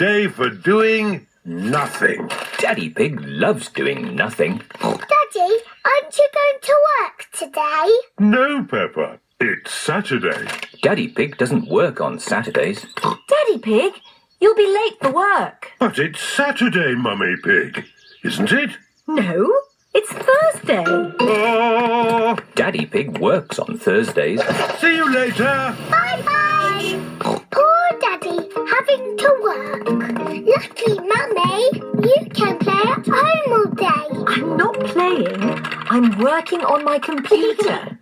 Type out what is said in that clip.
day for doing nothing. Daddy Pig loves doing nothing. Oh, Daddy, aren't you going to work today? No, Peppa. It's Saturday. Daddy Pig doesn't work on Saturdays. Daddy Pig, you'll be late for work. But it's Saturday, Mummy Pig, isn't it? No, it's Thursday. Oh, Daddy Pig works on Thursdays. see you later. Bye bye. Work. Lucky Mummy, you can play at home all day. I'm not playing. I'm working on my computer.